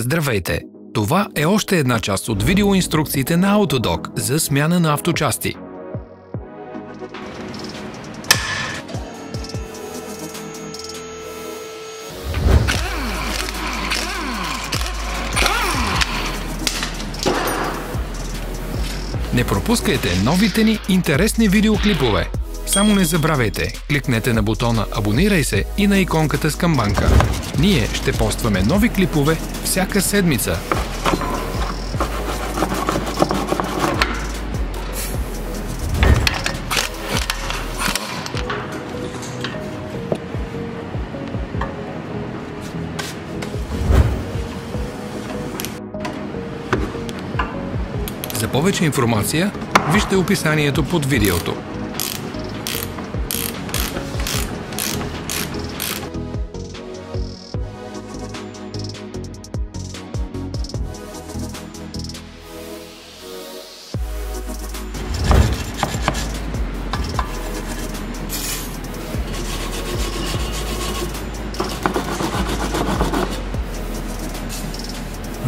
Здравейте! Това е още една част от видеоинструкциите на Autodoc за смяна на авточасти. Не пропускайте новите ни интересни видеоклипове. Само не забравяйте, кликнете на бутона Абонирай се и на иконката с камбанка. Ние ще постваме нови клипове всяка седмица. За повече информация, вижте описанието под видеото.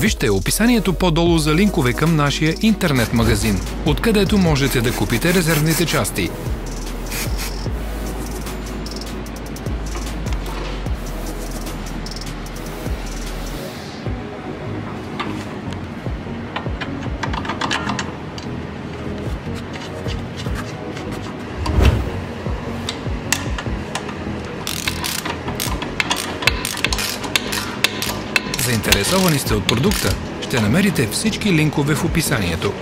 Вижте описанието по-долу за линкове към нашия интернет магазин, откъдето можете да купите резервните части. Заинтересовани сте от продукта? Ще намерите всички линкове в описанието.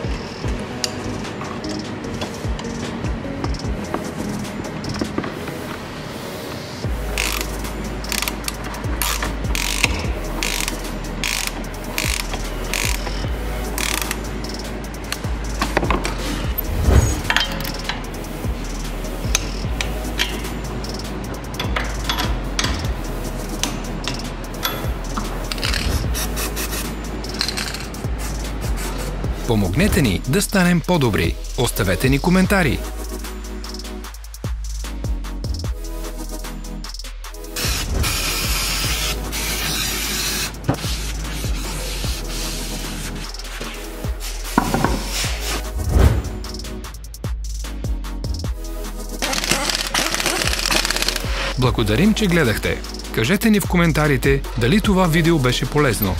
Помогнете ни да станем по-добри. Оставете ни коментари. Благодарим, че гледахте. Кажете ни в коментарите дали това видео беше полезно.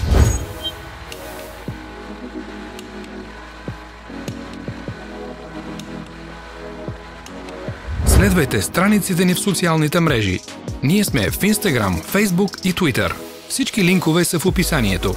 Следвайте страниците ни в социалните мрежи. Ние сме в Instagram, Facebook и Twitter. Всички линкове са в описанието.